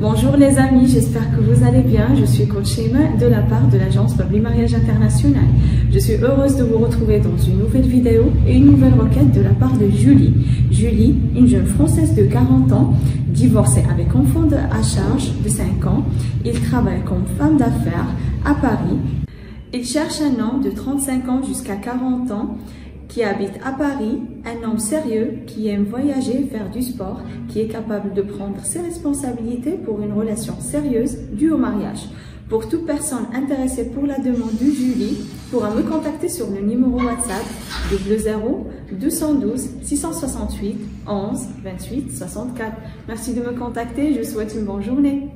Bonjour les amis, j'espère que vous allez bien. Je suis coach Emma de la part de l'agence Public Mariage International. Je suis heureuse de vous retrouver dans une nouvelle vidéo et une nouvelle requête de la part de Julie. Julie, une jeune française de 40 ans, divorcée avec enfant à charge de 5 ans. Il travaille comme femme d'affaires à Paris. Il cherche un homme de 35 ans jusqu'à 40 ans qui habite à Paris, un homme sérieux qui aime voyager, faire du sport, qui est capable de prendre ses responsabilités pour une relation sérieuse due au mariage. Pour toute personne intéressée pour la demande de Julie, pourra me contacter sur le numéro WhatsApp 00 212 668 11 28 64. Merci de me contacter, je souhaite une bonne journée.